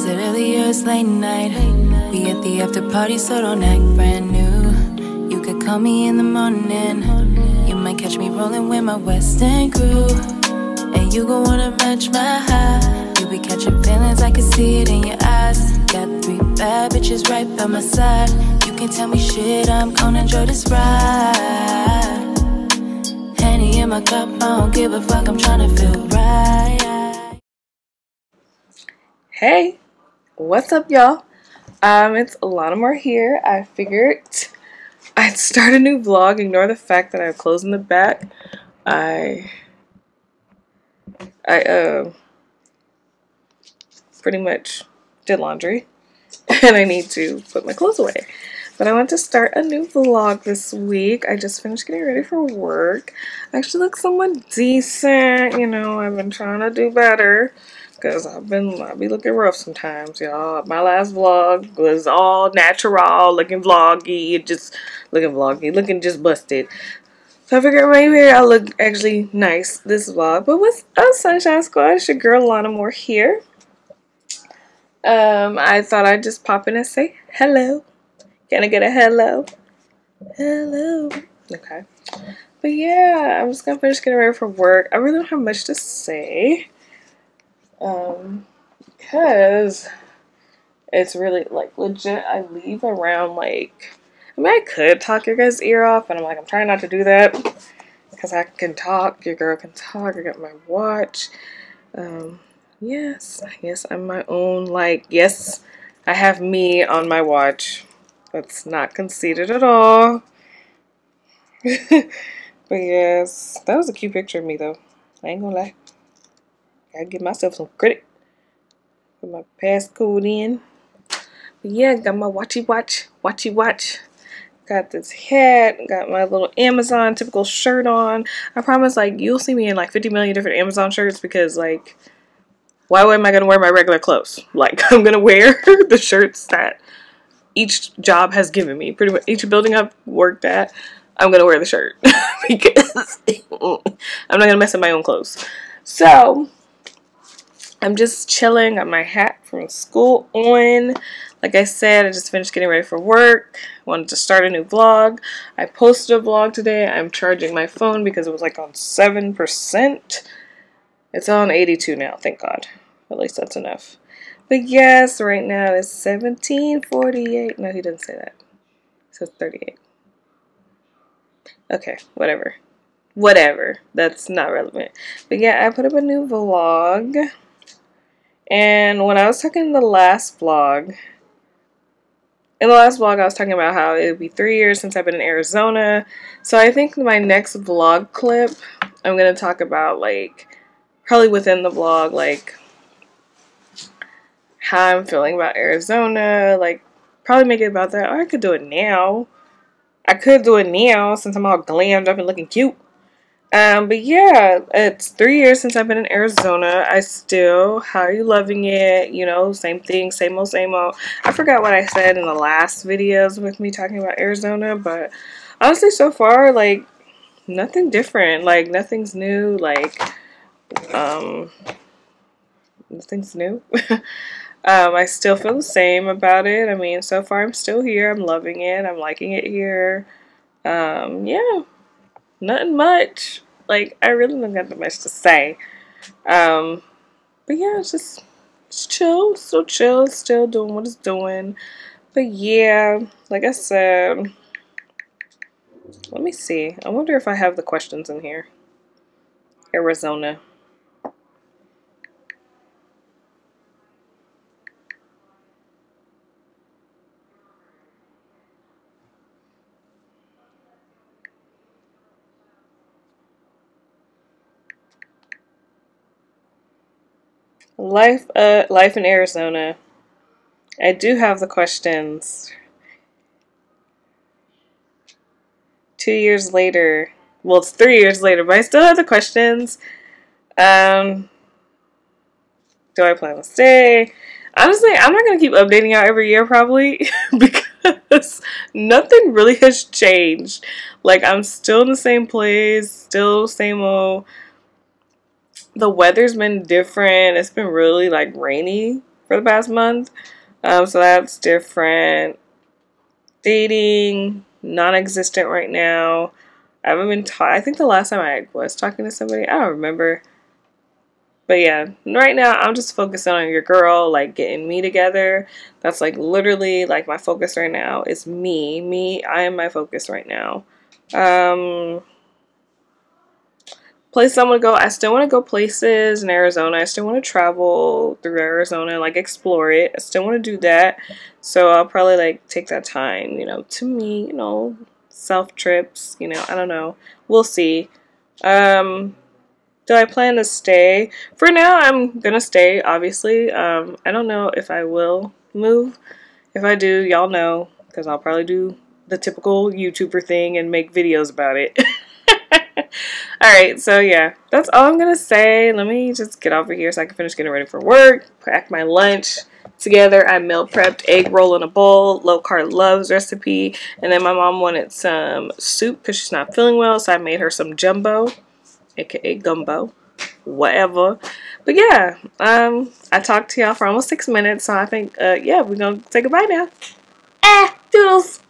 Is it early or it's late night? We at the after party, so don't act brand new. You could call me in the morning. You might catch me rolling with my Western crew. And you gon' wanna match my high. You be catching feelings, I can see it in your eyes. Got three bad bitches right by my side. You can tell me shit, I'm gonna enjoy this ride. Henny in my cup, I don't give a fuck, I'm tryna feel right. Hey, what's up, y'all? Um, it's Alana Mor here. I figured I'd start a new vlog. Ignore the fact that I have clothes in the back. I, I, uh, pretty much did laundry, and I need to put my clothes away. But I want to start a new vlog this week. I just finished getting ready for work. I actually look somewhat decent. You know, I've been trying to do better because I've been I be looking rough sometimes, y'all. My last vlog was all natural, looking vloggy, just looking vloggy, looking just busted. So I figured maybe I look actually nice this vlog. But what's up, Sunshine Squad? It's your girl Lana Mor here. Um, I thought I'd just pop in and say hello. Can I get a hello? Hello. Okay. But yeah, I'm just gonna finish getting ready for work. I really don't have much to say um, because it's really like legit. I leave around like I mean I could talk your guys' ear off, and I'm like I'm trying not to do that because I can talk. Your girl can talk. I got my watch. Um, yes, yes, I'm my own. Like yes, I have me on my watch. That's not conceited at all. but yes, that was a cute picture of me though. I ain't gonna lie. Gotta give myself some credit. Put my passcode in. But yeah, got my watchy watch, watchy watch. Got this hat, got my little Amazon typical shirt on. I promise, like, you'll see me in like 50 million different Amazon shirts because, like, why am I gonna wear my regular clothes? Like, I'm gonna wear the shirts that each job has given me. Pretty much each building I've worked at, I'm gonna wear the shirt because I'm not gonna mess up my own clothes. So, I'm just chilling. Got my hat from school on. Like I said, I just finished getting ready for work. Wanted to start a new vlog. I posted a vlog today. I'm charging my phone because it was like on 7%. It's on 82 now, thank God. At least that's enough. But yes, right now it's 1748. No, he didn't say that. It says 38. Okay, whatever. Whatever. That's not relevant. But yeah, I put up a new vlog. And when I was talking in the last vlog, in the last vlog I was talking about how it would be three years since I've been in Arizona. So I think my next vlog clip, I'm going to talk about like, probably within the vlog, like how I'm feeling about Arizona, like probably make it about that. Or I could do it now. I could do it now since I'm all glammed up and looking cute. Um, but yeah, it's three years since I've been in Arizona. I still, how are you loving it? You know, same thing, same old, same old. I forgot what I said in the last videos with me talking about Arizona, but honestly, so far, like, nothing different. Like, nothing's new. Like, um, nothing's new. um, I still feel the same about it. I mean, so far, I'm still here. I'm loving it. I'm liking it here. Um, yeah nothing much. Like, I really don't got that much to say. Um, but yeah, it's just it's chill, still chill, still doing what it's doing. But yeah, like I said, let me see. I wonder if I have the questions in here. Arizona. Life, uh, life in Arizona. I do have the questions. Two years later, well, it's three years later, but I still have the questions. Um, do I plan to stay? Honestly, I'm not gonna keep updating y'all every year, probably, because nothing really has changed. Like, I'm still in the same place, still same old the weather's been different. It's been really like rainy for the past month. Um, so that's different. Dating, non existent right now. I haven't been ta- I think the last time I was talking to somebody, I don't remember. But yeah, right now I'm just focusing on your girl, like getting me together. That's like literally like my focus right now is me. Me, I am my focus right now. Um place I want to go. I still want to go places in Arizona. I still want to travel through Arizona, like explore it. I still want to do that. So I'll probably like take that time, you know, to me, you know, self trips, you know, I don't know. We'll see. Um do I plan to stay? For now, I'm gonna stay, obviously. Um, I don't know if I will move. If I do, y'all know, because I'll probably do the typical YouTuber thing and make videos about it. Alright, so yeah, that's all I'm gonna say. Let me just get over here so I can finish getting ready for work, pack my lunch together. I meal prepped egg roll in a bowl, low carb loves recipe, and then my mom wanted some soup because she's not feeling well, so I made her some jumbo, aka gumbo, whatever. But yeah, um, I talked to y'all for almost six minutes, so I think, uh, yeah, we're gonna say goodbye now. Ah, doodles.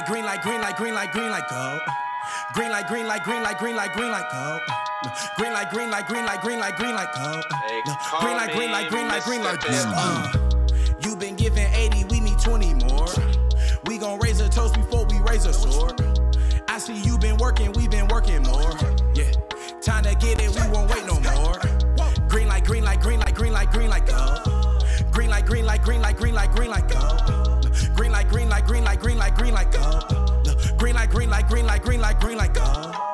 Light, green light, green light, green light, green light, go. Green light, green light, green light, green light, green light, go. Green light, green light, green light, green light, green light, go. Green light, green light, green light, green light, green light. You been giving 80, we need 20 more. We gon' raise a toast before we raise a sword. I see you been working, we been working more. Yeah, time to get it, we won't wait no more. Green light, green light, green light, green light, green light, go. Green light, green light, green light, green light, green light, go. Green light, green light, green light, green light, green light, go. Green light, green light, green light, green light, green light, go.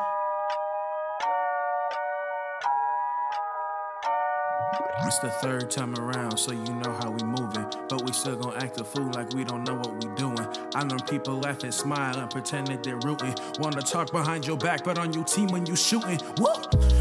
It's the third time around, so you know how we moving. But we still gon' act a fool like we don't know what we doing. I learn people laugh and smile and pretend that they're rooting. Wanna talk behind your back, but on your team when you shooting. Woo!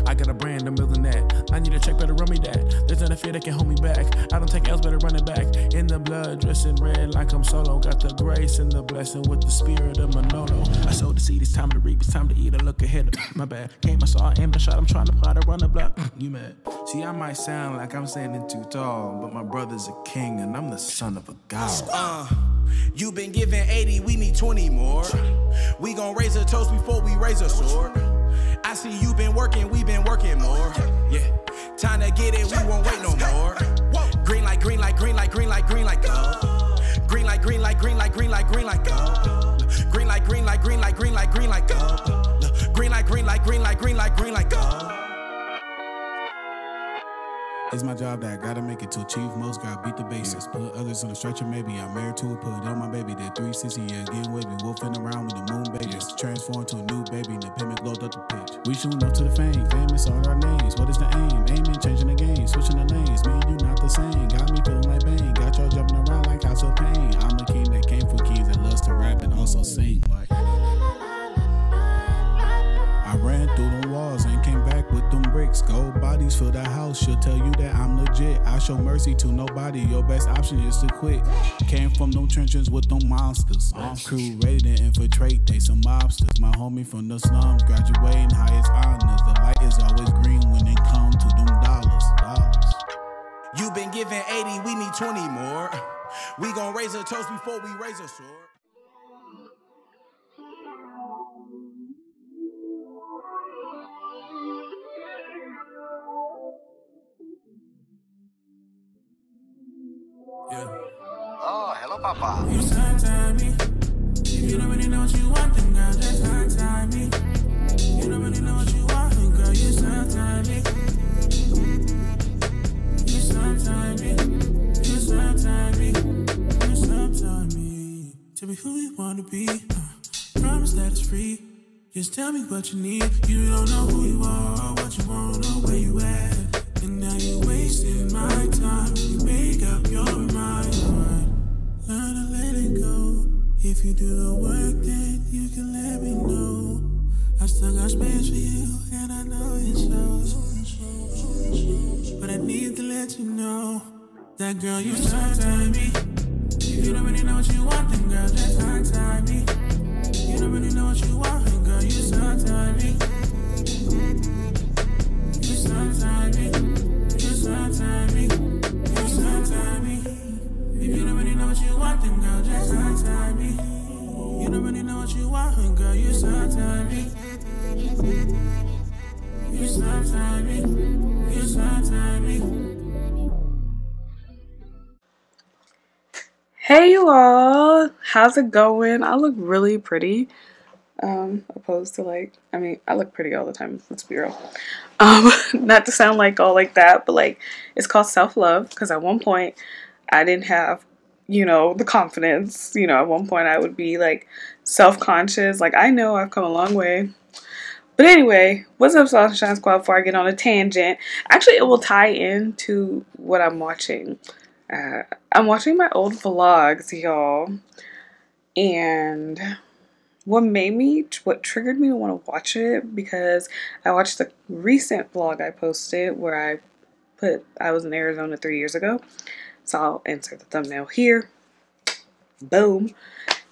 I got a brand, I'm building that. I need a check, better run me that. There's not a fear that can hold me back. I don't take L's, better run it back. In the blood, dressing red like I'm solo. Got the grace and the blessing with the spirit of Manolo. I sowed the seed, it's time to reap, it's time to eat. I look ahead, my bad. Came, I saw, I aimed the shot, I'm trying to plot to run the block. You mad? See, I might sound like I'm standing too tall, but my brother's a king and I'm the son of a god. Uh, you been giving 80, we need 20 more. We gon' raise a toast before we raise a sword. I see you been working, we been working more. Yeah, time to get it, we won't wait no more. Green light, green light, green light, green light, green light, go. Green light, green light, green light, green light, green light, go. Green light, green light, green light, green light, green light, go. Green light, green light, green light, green light, green light, go. It's my job that I gotta make it to achieve most. Gotta beat the basics. Put others on the stretcher, maybe I'm married to it. Put on my baby. That 360, yeah, getting with me. Wolfing around with the moon babies. Transform to a new baby. The payment glowed up the pitch. We shooting up to the fame. Famous are our names. What is the aim? Aiming, changing the game. Switching the lanes. Me and you not the same. Got me feeling show mercy to nobody. Your best option is to quit. Came from them trenches with them monsters. Armed crew ready to infiltrate. They some mobsters. My homie from the slums graduating highest honors. The light is always green when it comes to them dollars. Dollars. You been giving 80, we need 20 more. We gon' raise a toast before we raise a sword. Yeah. Oh, hello, Papa. You sometime me. If you don't really know what you want, then girl, just sometime me. You don't really know what you want, then girl, you sometime me. You sometime me. You sometime me. You sometime me. Tell me who you wanna be. Uh, promise that it's free. Just tell me what you need. You don't know who you are, or what you all, how's it going? I look really pretty. Um, opposed to like, I mean, I look pretty all the time. Let's be real. Um, not to sound like all like that, but like, it's called self love because at one point I didn't have, you know, the confidence. You know, at one point I would be like self conscious. Like, I know I've come a long way. But anyway, what's up, Sunshine Squad? Before I get on a tangent, actually, it will tie into what I'm watching. Uh, I'm watching my old vlogs, y'all, and what made me, what triggered me to want to watch it because I watched the recent vlog I posted where I put I was in Arizona three years ago. So I'll insert the thumbnail here. Boom.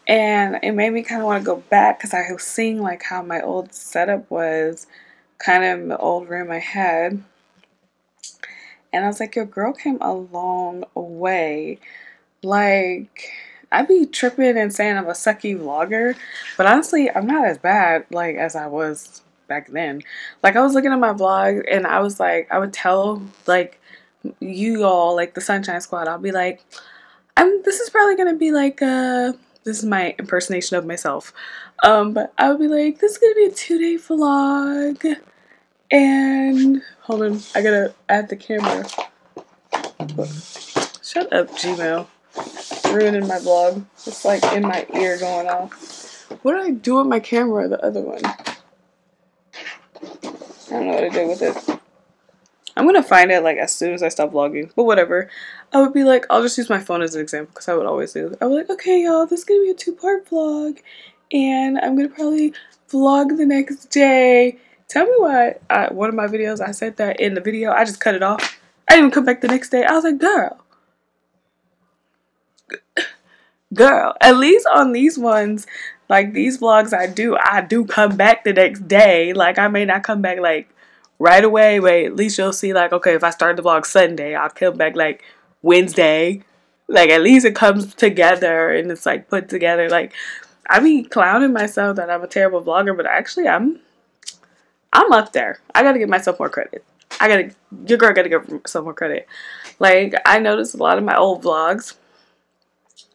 And it made me kind of want to go back because I was seeing like how my old setup was kind of the old room I had and I was like, your girl came a long way. Like, I'd be tripping and saying I'm a sucky vlogger, but honestly, I'm not as bad like as I was back then. Like I was looking at my vlog and I was like, I would tell like you all, like the Sunshine Squad, I'll be like, I'm this is probably gonna be like uh this is my impersonation of myself. Um, but I would be like, this is gonna be a two-day vlog. And hold on, I gotta add the camera. Shut up, Gmail. Ruining my vlog. It's like in my ear going off. What did I do with my camera, the other one? I don't know what to do with it. I'm gonna find it like as soon as I stop vlogging, but whatever. I would be like, I'll just use my phone as an example because I would always do. I would like, okay, y'all, this is gonna be a two part vlog, and I'm gonna probably vlog the next day Tell me why I, one of my videos I said that in the video I just cut it off. I didn't even come back the next day. I was like, girl, girl. At least on these ones, like these vlogs I do, I do come back the next day. Like I may not come back like right away, but at least you'll see like, okay, if I start the vlog Sunday, I'll come back like Wednesday. Like at least it comes together and it's like put together. Like I be clowning myself that I'm a terrible vlogger, but actually I'm I'm up there. I gotta give myself more credit. I gotta, your girl gotta give myself more credit. Like, I noticed a lot of my old vlogs,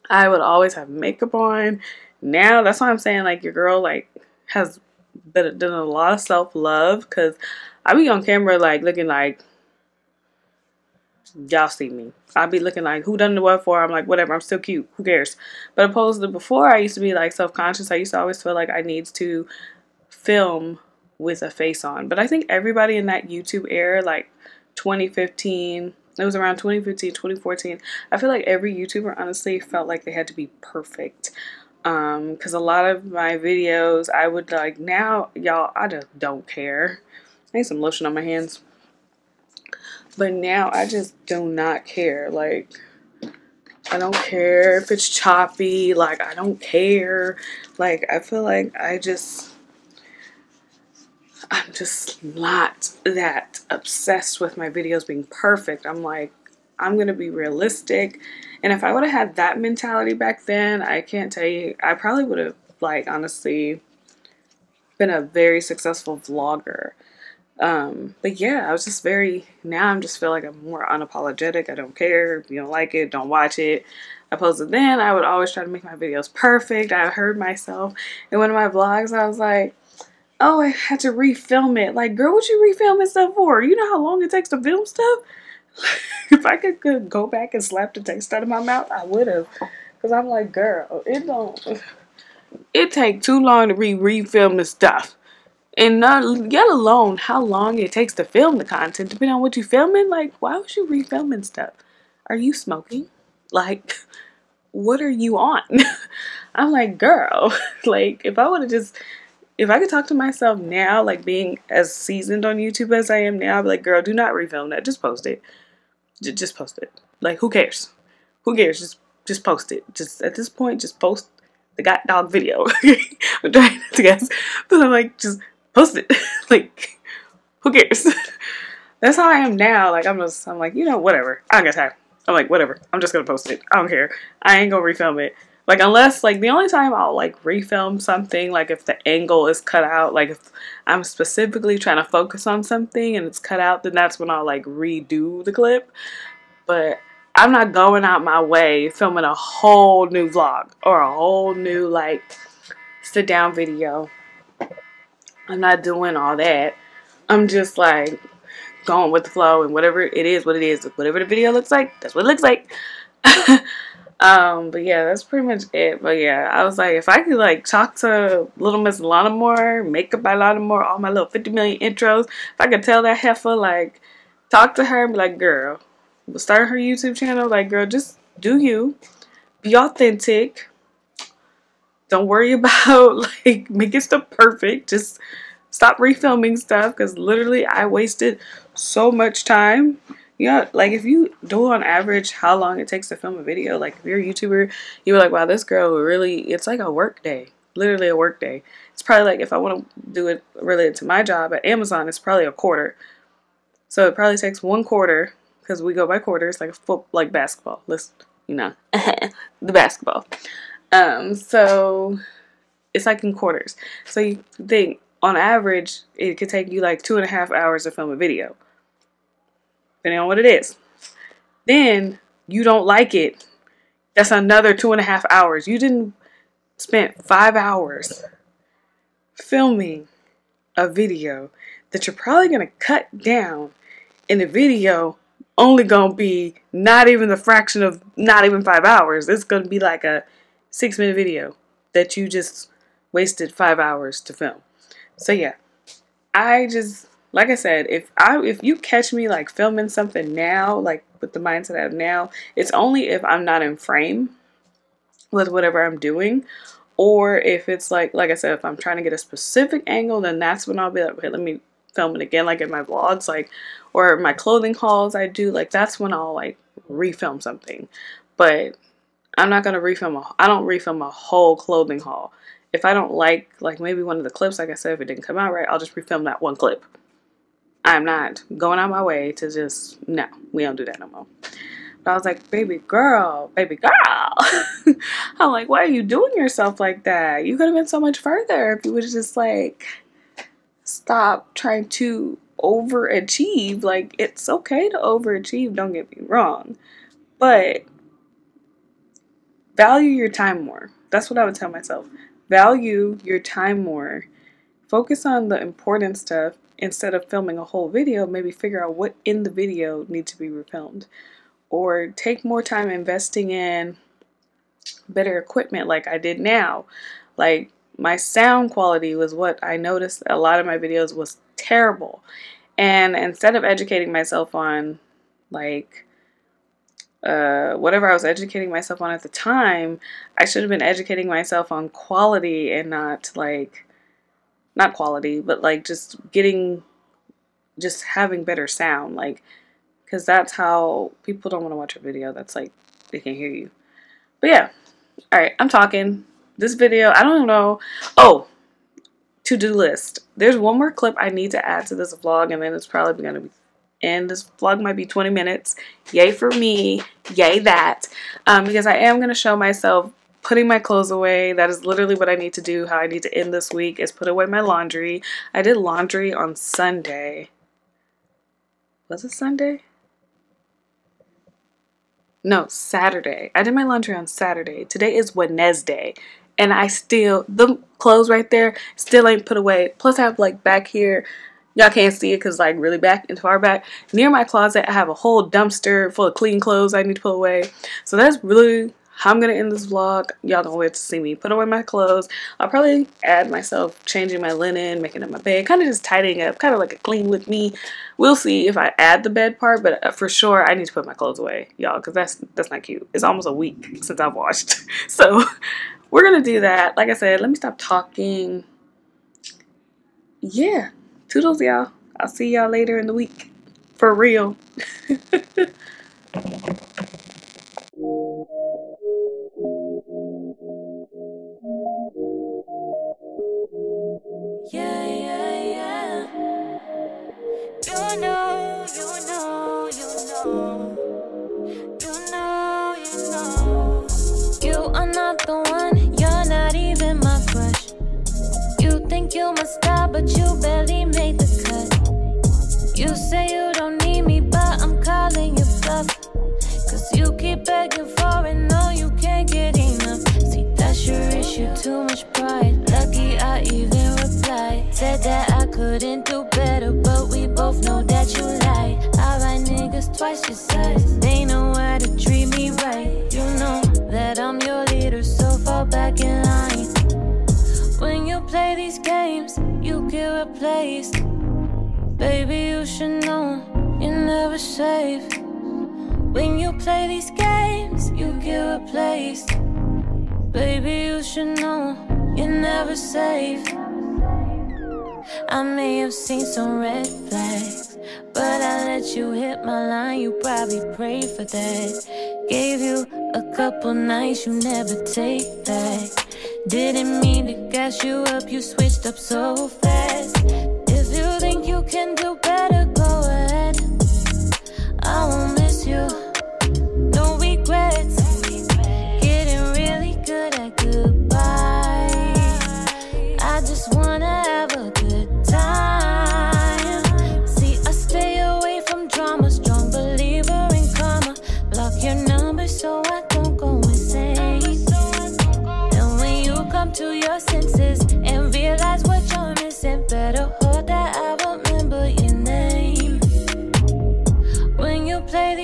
I would always have makeup on. Now, that's why I'm saying, like, your girl, like, has been done a lot of self-love, because I be on camera, like, looking like, y'all see me. I be looking like, who done the what for? I'm like, whatever, I'm still cute. Who cares? But opposed to before, I used to be, like, self-conscious. I used to always feel like I needs to film with a face on. But I think everybody in that YouTube era, like 2015, it was around 2015, 2014, I feel like every YouTuber honestly felt like they had to be perfect. Um, cause a lot of my videos, I would like now, y'all, I just don't care. I need some lotion on my hands. But now I just do not care. Like, I don't care if it's choppy. Like, I don't care. Like, I feel like I just I'm just not that obsessed with my videos being perfect. I'm like, I'm going to be realistic. And if I would have had that mentality back then, I can't tell you, I probably would have, like, honestly been a very successful vlogger. Um, but yeah, I was just very, now I'm just feel like I'm more unapologetic. I don't care. If you don't like it, don't watch it. Opposed to then, I would always try to make my videos perfect. I heard myself in one of my vlogs, I was like, oh, I had to refilm it. Like, girl, what you refilming stuff for? You know how long it takes to film stuff? if I could, could go back and slap the taste out of my mouth, I would have. Because I'm like, girl, it don't, it take too long to re refilm the stuff. And not yet alone how long it takes to film the content, depending on what you're filming. Like, why was you refilming stuff? Are you smoking? Like, what are you on? I'm like, girl, like if I would have just if I could talk to myself now, like being as seasoned on YouTube as I am now, I'd be like, girl, do not refilm that. Just post it. J- just post it. Like, who cares? Who cares? Just just post it. Just at this point, just post the got dog video. I'm trying to guess, but I'm like, just post it. like, who cares? That's how I am now. Like, I'm just, I'm like, you know, whatever. I got time. I'm like, whatever. I'm just gonna post it. I don't care. I ain't gonna refilm it. Like, unless, like, the only time I'll, like, refilm something, like, if the angle is cut out, like, if I'm specifically trying to focus on something and it's cut out, then that's when I'll, like, redo the clip. But I'm not going out my way filming a whole new vlog or a whole new, like, sit down video. I'm not doing all that. I'm just, like, going with the flow and whatever it is, what it is, whatever the video looks like, that's what it looks like. um, but yeah, that's pretty much it. But yeah, I was like, if I could like talk to Little Miss Lana Mor, Makeup by Lana Mor, all my little 50 million intros, if I could tell that heifer, like, talk to her and be like, girl, start her YouTube channel, like, girl, just do you, be authentic. Don't worry about like making stuff perfect. Just stop refilming stuff because literally I wasted so much time. Yeah, like if you do on average how long it takes to film a video, like if you're a YouTuber, you're like, wow, this girl really, it's like a work day, literally a work day. It's probably like if I want to do it related to my job at Amazon, it's probably a quarter. So it probably takes one quarter because we go by quarters, like foot, like basketball. Let's, you know, the basketball. Um, so it's like in quarters. So you think on average, it could take you like two and a half hours to film a video depending on what it is. Then you don't like it. That's another two and a half hours. You didn't spend five hours filming a video that you're probably going to cut down in the video only going to be not even the fraction of not even five hours. It's going to be like a six minute video that you just wasted five hours to film. So yeah, I just like I said, if I if you catch me like filming something now, like with the mindset I have now, it's only if I'm not in frame with whatever I'm doing. Or if it's like like I said, if I'm trying to get a specific angle, then that's when I'll be like, okay, let me film it again, like in my vlogs, like or my clothing hauls I do, like that's when I'll like refilm something. But I'm not gonna refilm a I don't refilm a whole clothing haul. If I don't like like maybe one of the clips, like I said, if it didn't come out right, I'll just refilm that one clip. I'm not going out my way to just, no, we don't do that no more. But I was like, baby girl, baby girl. I'm like, why are you doing yourself like that? You could have been so much further if you would have just like stop trying to overachieve. Like, it's okay to overachieve, don't get me wrong. But value your time more. That's what I would tell myself. Value your time more. Focus on the important stuff instead of filming a whole video, maybe figure out what in the video needs to be refilmed. Or take more time investing in better equipment like I did now. Like my sound quality was what I noticed a lot of my videos was terrible. And instead of educating myself on like uh, whatever I was educating myself on at the time, I should have been educating myself on quality and not like not quality, but like just getting, just having better sound. Like, because that's how people don't want to watch a video that's like, they can't hear you. But yeah, all right, I'm talking. This video, I don't know. Oh, to do list. There's one more clip I need to add to this vlog, and then it's probably to be and this vlog might be 20 minutes. Yay for me. Yay that. Um, because I am going to show myself putting my clothes away. That is literally what I need to do. How I need to end this week is put away my laundry. I did laundry on Sunday. Was it Sunday? No, Saturday. I did my laundry on Saturday. Today is Wednesday. And I still, the clothes right there, still ain't put away. Plus I have like back here, y'all can't see it because like really back and far back. Near my closet, I have a whole dumpster full of clean clothes I need to put away. So that's really I'm gonna end this vlog. Y'all don't wait to see me put away my clothes. I'll probably add myself changing my linen, making up my bed, kind of just tidying up, kind of like a clean with me. We'll see if I add the bed part, but uh, for sure I need to put my clothes away, y'all, because that's that's not cute. It's almost a week since I've washed, so we're gonna do that. Like I said, let me stop talking. Yeah, toodles, y'all. I'll see y'all later in the week, for real. Yeah, yeah, yeah. You know, you know, you know. You know, you know. You are not the one, you're not even my crush. You think you my star, but you barely twice your size. They know how to treat me right. You know that I'm your leader, so fall back in line. When you play these games, you get replaced. Baby, you should know you're never safe. When you play these games, you get replaced. Baby, you should know you're never safe. I may have seen some red but I let you hit my line. You probably prayed for that. Gave you a couple nights you never take back. Didn't mean to gas you up, you switched up so fast. If you think you can do better,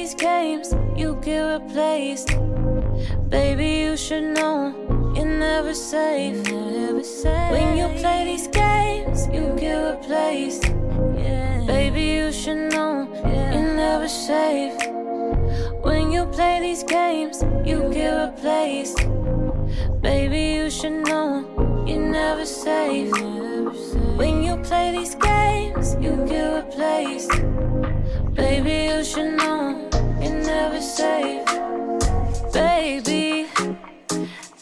these games, you get replaced. Baby, you should know you're never safe. Never safe. When you play these games, you get replaced. Baby, you should know you're never safe. When you play these games, you get replaced. Baby, you should know you're never safe. When you play these games, you get replaced. Baby, you should know never safe. Baby,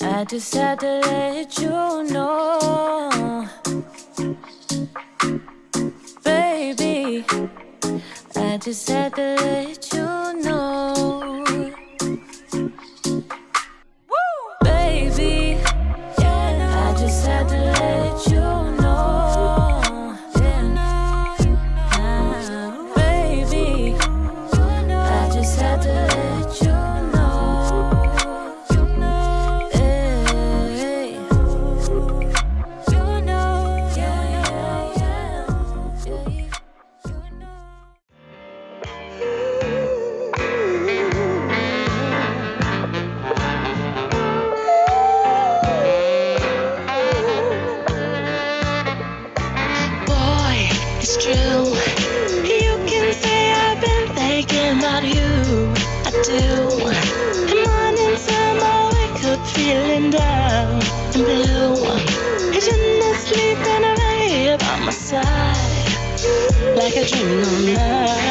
I just had to let you know. Baby, I just had to let you Like a